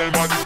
del body